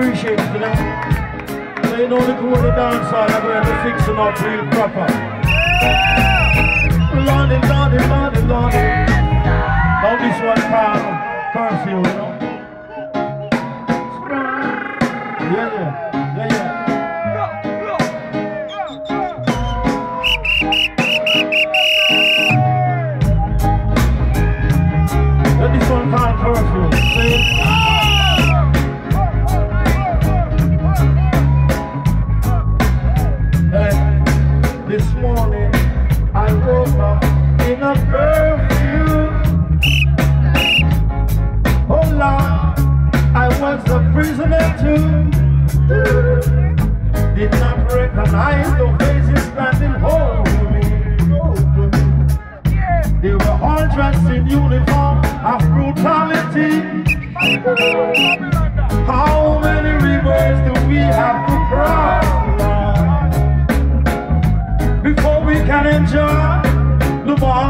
appreciate it, you know. So you know the cool the dance hall, I'm going to fix it up real proper. Lordy, Lordy, Lordy, Lordy. Now this one called curfew, you know. Yeah, yeah, yeah. Yeah, before we can enjoy the bond.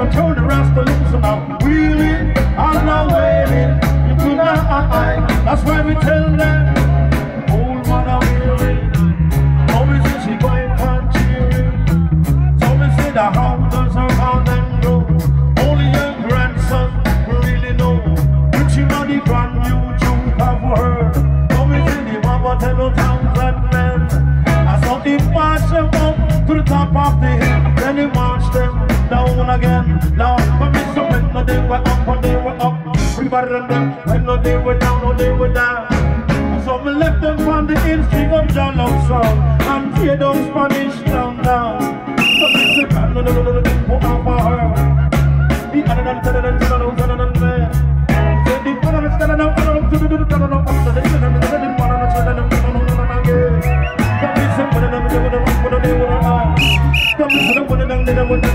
I turned the to loose, and I'm wheeling, I'm not waiting into my. That's why we tell them, old man I'm wheeling. Always is he going and cheering. So we see the hounders around them grow. Only your grandson really know. Which you know the grand new have heard. Always in the one but tell towns and men. I saw the march up to the top of the down again. Now, but me so when no they were up and they were up. Everybody run them. When no they were down, no they were down. So me left them from the instinct of John Love song and tear down Spanish town now. So me say, no, no, no, no, no,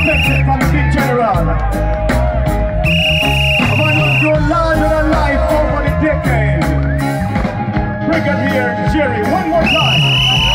expected from the big general. A man who's grown larger than life over the decade. Brigadier Jerry, one more time.